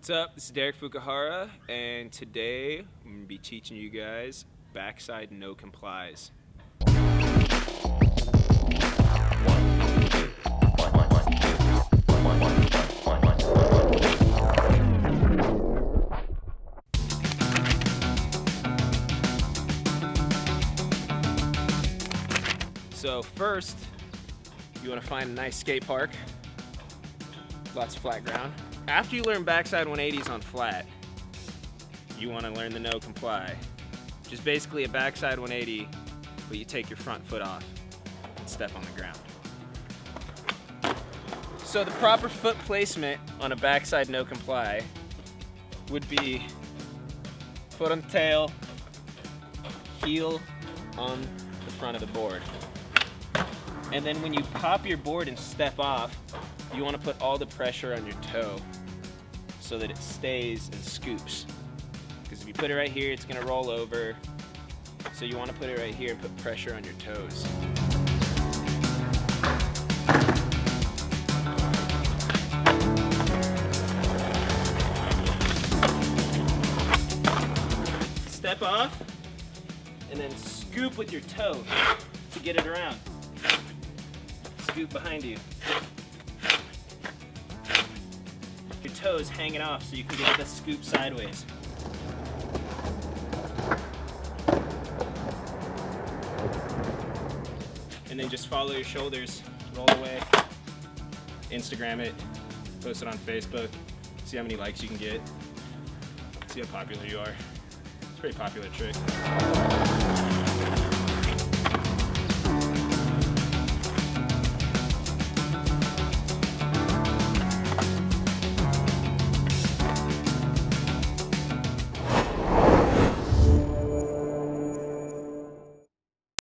What's up? This is Derek Fukuhara, and today I'm going to be teaching you guys backside no complies. So first, you want to find a nice skate park, lots of flat ground. After you learn backside 180s on flat, you want to learn the no comply. Which is basically a backside 180, but you take your front foot off and step on the ground. So the proper foot placement on a backside no comply would be foot on tail, heel on the front of the board. And then when you pop your board and step off, you want to put all the pressure on your toe so that it stays and scoops. Because if you put it right here, it's going to roll over. So you want to put it right here and put pressure on your toes. Step off and then scoop with your toe to get it around scoop behind you. Your toes hanging off so you can get the scoop sideways. And then just follow your shoulders, roll away, Instagram it, post it on Facebook, see how many likes you can get, see how popular you are. It's a pretty popular trick.